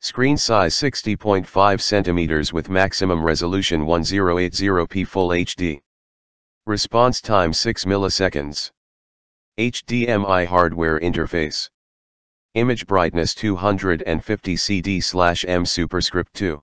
Screen size 60.5 cm with maximum resolution 1080p Full HD. Response time 6 milliseconds. HDMI hardware interface. Image brightness 250 CD/M superscript 2.